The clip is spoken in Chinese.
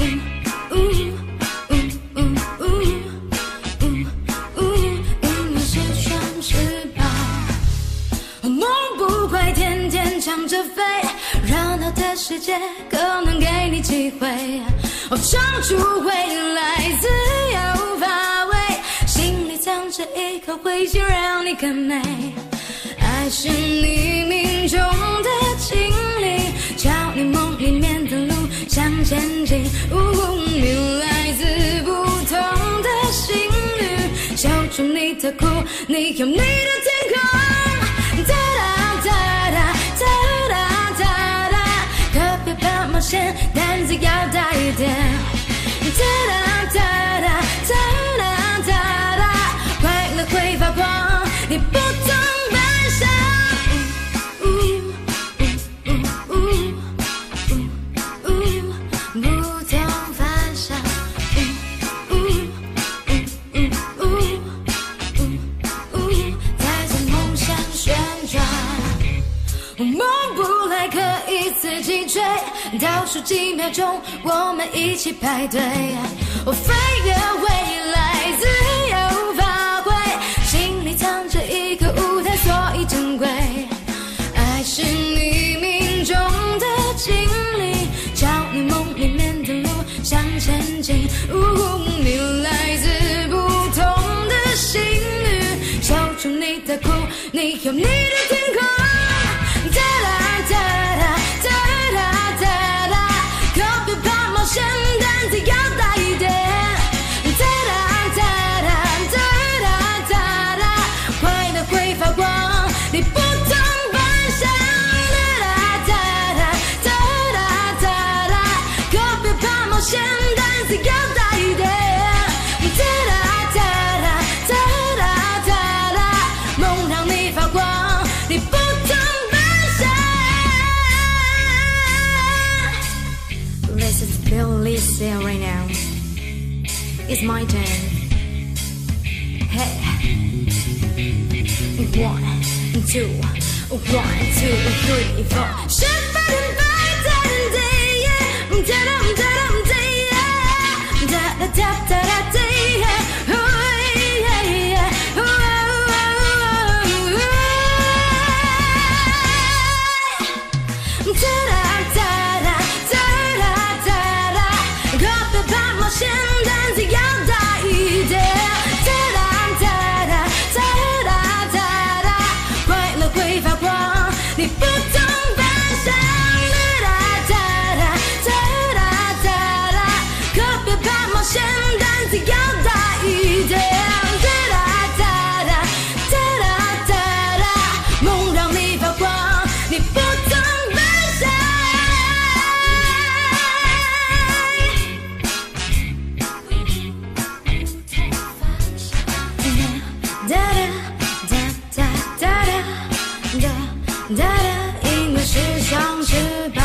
呜呜呜呜呜呜呜呜！不要受伤，梦不快，天天唱着飞，热闹的世界可能给你机会，唱出未来，自由发威。心里藏着一颗彗星，让你更美。爱是黎明中的。前进。你来自不同的心率，笑出你的苦，你有你的甜梦不来可以自己追，倒数几秒钟，我们一起排队。我飞越未来，自由发挥，心里藏着一个舞台，所以珍贵。爱是你命中的经历，叫你梦里面的路向前进。呜，你来自不同的星域，笑出你的苦，你有你的 It's my turn. Hey. One, two, one, two, three, four. Shepherd and bird, dead and day, yeah. Dead, I'm yeah. Da, da, da, da. 是。